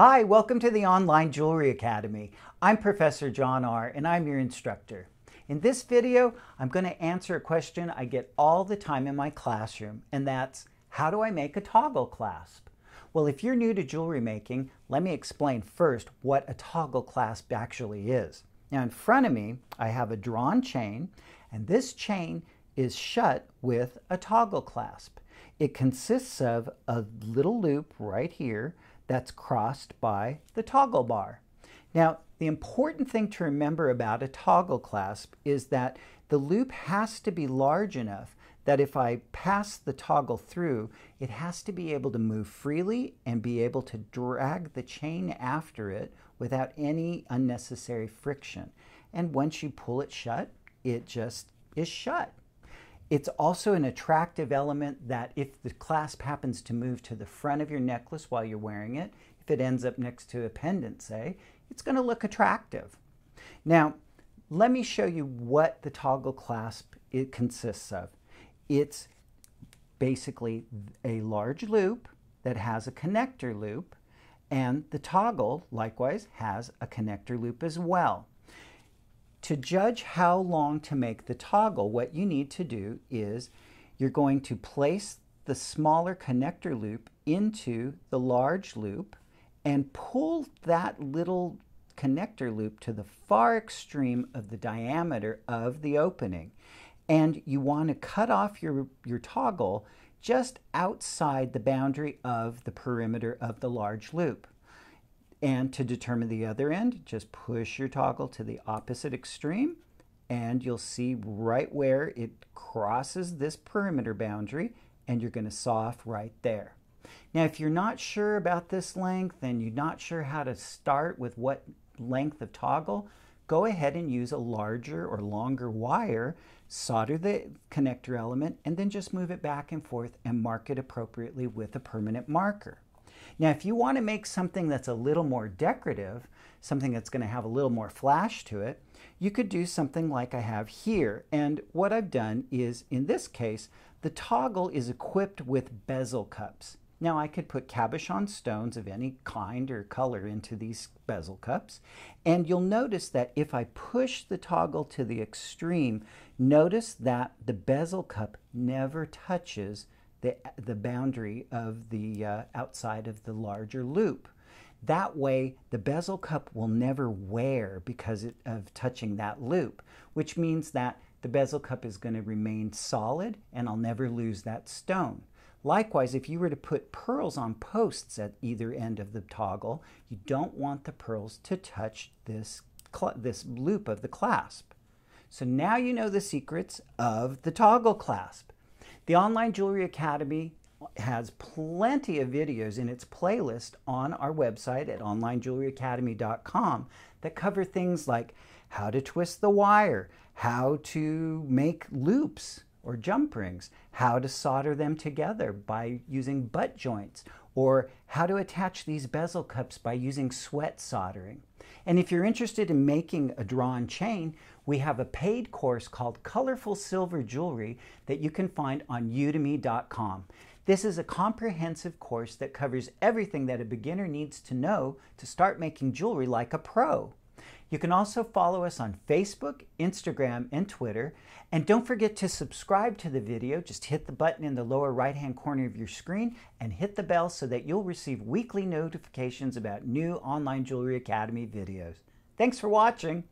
Hi, welcome to the Online Jewelry Academy. I'm Professor John Ahr and I'm your instructor. In this video, I'm going to answer a question I get all the time in my classroom, and that's, how do I make a toggle clasp? Well, if you're new to jewelry making, let me explain first what a toggle clasp actually is. Now in front of me, I have a drawn chain, and this chain is shut with a toggle clasp. It consists of a little loop right here that's crossed by the toggle bar. Now, the important thing to remember about a toggle clasp is that the loop has to be large enough that if I pass the toggle through, it has to be able to move freely and be able to drag the chain after it without any unnecessary friction. And once you pull it shut, it just is shut. It's also an attractive element that if the clasp happens to move to the front of your necklace while you're wearing it, if it ends up next to a pendant, say, it's going to look attractive. Now, let me show you what the toggle clasp it consists of. It's basically a large loop that has a connector loop, and the toggle, likewise, has a connector loop as well. To judge how long to make the toggle, what you need to do is you're going to place the smaller connector loop into the large loop and pull that little connector loop to the far extreme of the diameter of the opening. And you want to cut off your, your toggle just outside the boundary of the perimeter of the large loop. And to determine the other end, just push your toggle to the opposite extreme and you'll see right where it crosses this perimeter boundary and you're going to saw off right there. Now, if you're not sure about this length and you're not sure how to start with what length of toggle, go ahead and use a larger or longer wire, solder the connector element, and then just move it back and forth and mark it appropriately with a permanent marker. Now, if you want to make something that's a little more decorative, something that's going to have a little more flash to it, you could do something like I have here. And what I've done is, in this case, the toggle is equipped with bezel cups. Now I could put cabochon stones of any kind or color into these bezel cups. And you'll notice that if I push the toggle to the extreme, notice that the bezel cup never touches the, the boundary of the uh, outside of the larger loop. That way, the bezel cup will never wear because of touching that loop, which means that the bezel cup is going to remain solid and I'll never lose that stone. Likewise, if you were to put pearls on posts at either end of the toggle, you don't want the pearls to touch this, this loop of the clasp. So now you know the secrets of the toggle clasp. The Online Jewelry Academy has plenty of videos in its playlist on our website at onlinejewelryacademy.com that cover things like how to twist the wire, how to make loops or jump rings, how to solder them together by using butt joints, or how to attach these bezel cups by using sweat soldering. And if you're interested in making a drawn chain, we have a paid course called Colorful Silver Jewelry that you can find on udemy.com. This is a comprehensive course that covers everything that a beginner needs to know to start making jewelry like a pro. You can also follow us on Facebook, Instagram, and Twitter. And don't forget to subscribe to the video. Just hit the button in the lower right hand corner of your screen and hit the bell so that you'll receive weekly notifications about new Online Jewelry Academy videos. Thanks for watching.